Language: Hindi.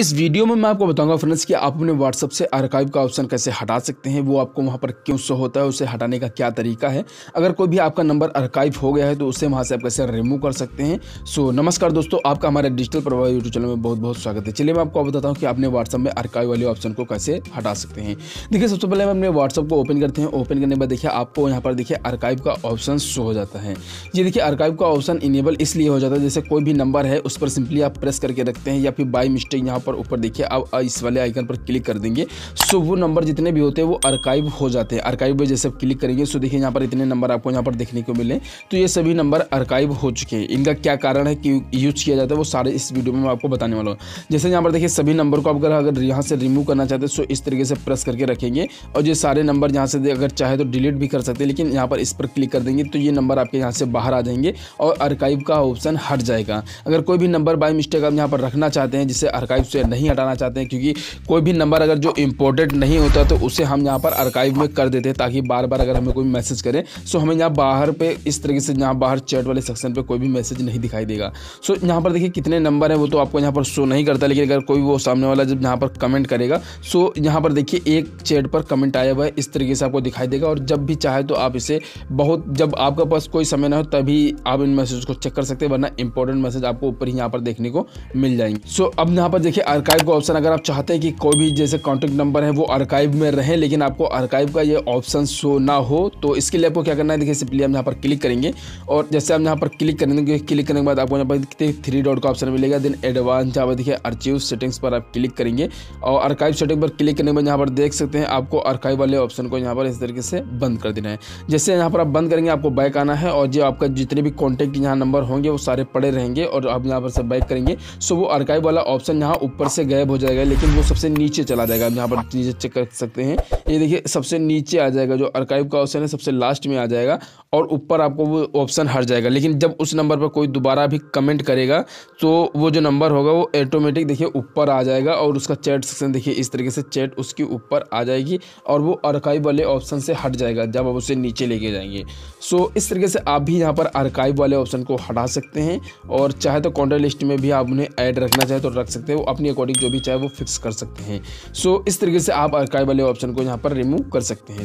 इस वीडियो में मैं आपको बताऊँगा फ्रेंड्स कि आप अपने व्हाट्सअप से आर्काइव का ऑप्शन कैसे हटा सकते हैं, वो आपको वहाँ पर क्यों शो होता है, उसे हटाने का क्या तरीका है। अगर कोई भी आपका नंबर आर्काइव हो गया है तो उसे वहाँ से आप कैसे रिमूव कर सकते हैं। सो नमस्कार दोस्तों, आपका हमारे डिजिटल प्रभाव यूट्यूब चैनल में बहुत बहुत स्वागत है। चलिए मैं आपको बताता हूँ कि अपने व्हाट्सअप में आर्काइव वाले ऑप्शन को कैसे हटा सकते हैं। देखिए, सबसे पहले हम अपने व्हाट्सअप को ओपन करते हैं। ओपन करने के बाद देखिए, आपको यहाँ पर देखिए आर्काइव का ऑप्शन शो हो जाता है। ये देखिए आर्काइव का ऑप्शन इनेबल इसलिए हो जाता है, जैसे कोई भी नंबर है, उस पर सिंपली आप प्रेस करके रखते हैं या फिर बाई मिस्टेक यहाँ पर ऊपर देखिए आप इस वाले आइकन पर क्लिक कर देंगे। सो वो नंबर जितने भी होते हैं, वो अर्काइव हो जाते हैं। अर्काइव में जैसे क्लिक करेंगे सो देखिए यहाँ पर इतने नंबर आपको यहाँ पर देखने को मिले। तो ये सभी नंबर अर्काइव हो चुके हैं। इनका क्या कारण है कि यूज़ किया जाता है, वो सारे इस वीडियो में मैं आपको बताने वाला हूँ। जैसे यहाँ पर देखिए, सभी नंबर को आप अगर अगर यहाँ से रिमूव करना चाहते हैं सो इस तरीके से प्रेस करके रखेंगे। और ये सारे नंबर यहाँ से अगर चाहे तो डिलीट भी कर सकते हैं, लेकिन यहाँ पर इस पर क्लिक कर देंगे तो ये नंबर आपके यहाँ से बाहर आ जाएँगे और अर्काइव का ऑप्शन हट जाएगा। अगर कोई भी नंबर बाई मिस्टेक आप यहाँ पर रखना चाहते हैं, जिसे अर्काइव से नहीं हटाना चाहते हैं, क्योंकि कोई भी नंबर अगर जो इम्पोर्टेंट नहीं होता तो उसे हम यहाँ पर अर्काइव में कर देते हैं, ताकि बार बार अगर हमें कोई मैसेज करें सो हमें यहाँ बाहर पे इस तरीके से, यहाँ बाहर चैट वाले सेक्शन पे कोई भी मैसेज नहीं दिखाई देगा। सो यहाँ पर देखिए कितने नंबर है, वो तो आपको यहाँ पर शो नहीं करता, लेकिन अगर कोई वो सामने वाला जब यहाँ पर कमेंट करेगा सो यहाँ पर देखिए एक चैट पर कमेंट आया हुआ है, इस तरीके से आपको दिखाई देगा, और जब भी चाहे तो आप इसे बहुत, जब आपके पास कोई समय ना हो, तभी आप इन मैसेज को चेक कर सकते हैं, वरना इंपॉर्टेंट मैसेज आपको ऊपर ही यहाँ पर देखने को मिल जाएँगे। सो अब यहाँ पर देखिए आर्काइव का ऑप्शन अगर आप चाहते हैं कि कोई भी जैसे कॉन्टैक्ट नंबर है, वो आर्काइव में रहे, लेकिन आपको आर्काइव का ये ऑप्शन शो ना हो तो इसके लिए आपको क्या करना है? देखिए सिंपली हम यहाँ पर क्लिक करेंगे और जैसे हम यहाँ पर क्लिक करेंगे क्लिक करने के बाद आपको यहाँ पर थ्री डॉट का ऑप्शन मिलेगा देन एडवांस यहाँ पर देखिए अर्चीव सेटिंग्स पर आप क्लिक करेंगे और आर्काइव सेटिंग पर क्लिक करने के बाद यहाँ पर देख सकते हैं, आपको आर्काइव वाले ऑप्शन को यहाँ पर इस तरीके से बंद कर देना है। जैसे यहाँ पर आप बंद करेंगे, आपको बैक आना है और जो आपका जितने भी कॉन्टैक्ट यहाँ नंबर होंगे, वो सारे पड़े रहेंगे और आप यहाँ पर से बैक करेंगे। सो वो आर्काइव वाला ऑप्शन यहाँ ऊपर से गायब हो जाएगा, लेकिन वो सबसे नीचे चला जाएगा। आप यहाँ पर नीचे चेक कर सकते हैं। ये देखिए, सबसे नीचे आ जाएगा, जो अर्काइव का ऑप्शन है, सबसे लास्ट में आ जाएगा, और ऊपर आपको वो ऑप्शन हट जाएगा। लेकिन जब उस नंबर पर कोई दोबारा भी कमेंट करेगा तो वो जो नंबर होगा, वो ऑटोमेटिक देखिए ऊपर आ जाएगा, और उसका चैट सेक्शन देखिए, इस तरीके से चैट उसके ऊपर आ जाएगी, और वो अर्काइव वाले ऑप्शन से हट जाएगा, जब आप उसे नीचे लेके जाएँगे। सो इस तरीके से आप भी यहाँ पर अर्काइव वाले ऑप्शन को हटा सकते हैं, और चाहे तो कॉन्टेक्ट लिस्ट में भी आप उन्हें ऐड रखना चाहे तो रख सकते हैं। अपनी अकॉर्डिंग जो भी चाहे वो फिक्स कर सकते हैं। सो so, इस तरीके से आप अर्काइव वाले ऑप्शन को यहाँ पर रिमूव कर सकते हैं।